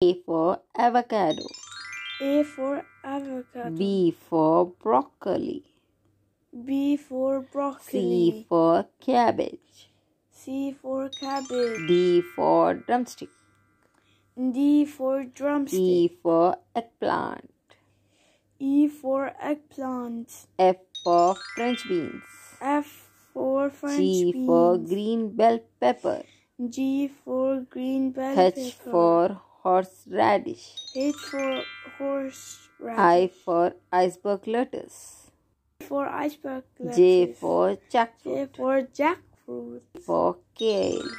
A for avocado. A for avocado. B for broccoli. B for broccoli. C for cabbage. C for cabbage. D for drumstick. D for drumstick. E for eggplant. E for eggplant. F for French beans. F for French G beans. for green bell pepper. G for green bell H pepper. for horseradish. H for horse I for iceberg lettuce. for iceberg lettuce. J for J jackfruit. for jackfruit. For kale.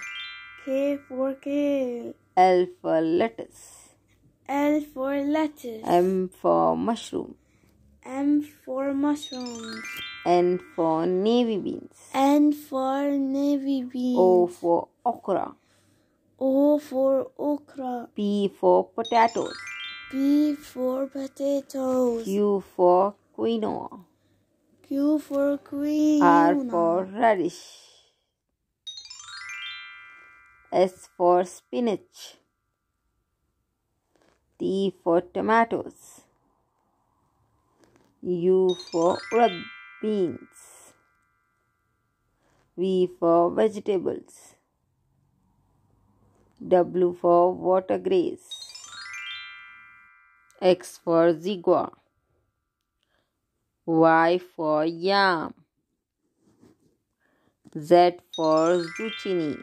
K for kale. L for lettuce. L for lettuce. M for mushroom. M for mushrooms. N for navy beans. N for navy beans. O for okra. For okra. P for potatoes. P for potatoes. Q for quinoa. Q for queen. R for radish. S for spinach. T for tomatoes. U for urad beans. V for vegetables. W for watercress. X for xigua. Y for yam. Z for zucchini.